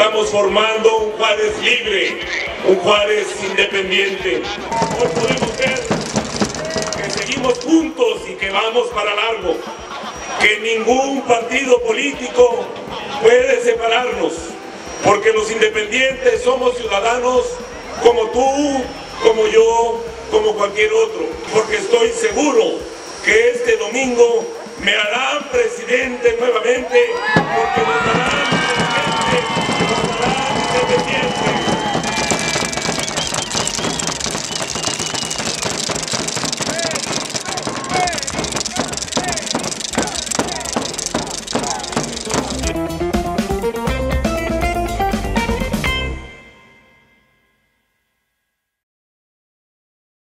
estamos formando un Juárez libre, un Juárez independiente. Hoy podemos ver que seguimos juntos y que vamos para largo, que ningún partido político puede separarnos, porque los independientes somos ciudadanos como tú, como yo, como cualquier otro, porque estoy seguro que este domingo me harán presidente nuevamente, porque nos darán